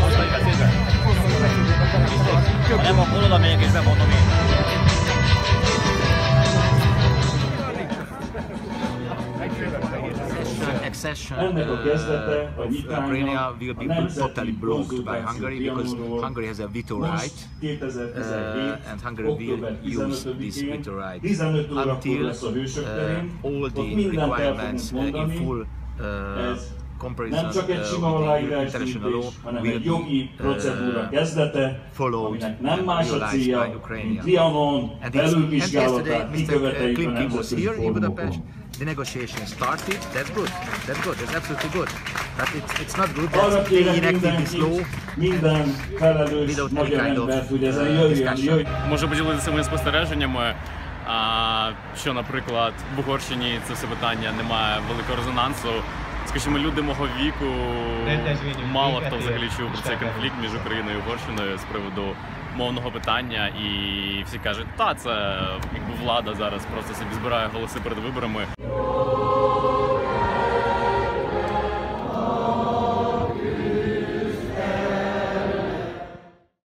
Mostani nem, akkor oda megyek és bemondom én. uh, Ukraine will be totally blocked by Hungary because Hungary has a veto right uh, and Hungary will use this veto right until uh, all the requirements uh, in full uh, comparison nem csak egy uh, sima with aláírás law hanem egy jogi procedúra uh, kezdete, aminek nem más a célja, mint Trianon Mr. kiköveteljük a nemzetközi fórumokon. The negotiation started. That's good. That's good. That's absolutely good. But it's, it's not good that they enacted this law without any kind of uh, discussion. Можу поділитися своїми спостереженнями. А, що, наприклад, в Угорщині це все питання не має великого резонансу. Скажімо, люди мого віку мало хто взагалі чув про цей конфлікт між Україною і Угорщиною з приводу мовного питання, і всі кажуть, та це якби влада зараз просто собі збирає голоси перед виборами.